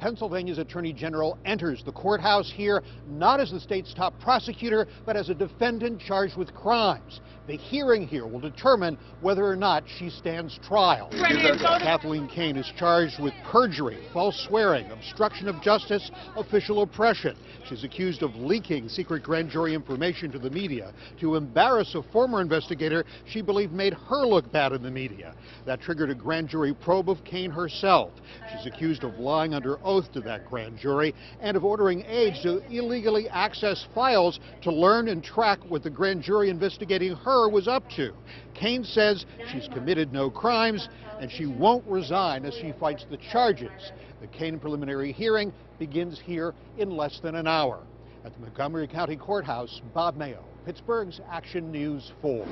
Pennsylvania's Attorney General enters the courthouse here not as the state's top prosecutor, but as a defendant charged with crimes. The hearing here will determine whether or not she stands trial. Kathleen Kane is charged with perjury, false swearing, obstruction of justice, official oppression. She's accused of leaking secret grand jury information to the media to embarrass a former investigator she believed made her look bad in the media. That triggered a grand jury probe of Kane herself. She's accused of lying under oath to that grand jury and of ordering aides to illegally access files to learn and track what the grand jury investigating her was up to. Kane says she's committed no crimes and she won't resign as she fights the charges. The Kane preliminary hearing begins here in less than an hour. At the Montgomery County Courthouse, Bob Mayo, Pittsburgh's Action News 4.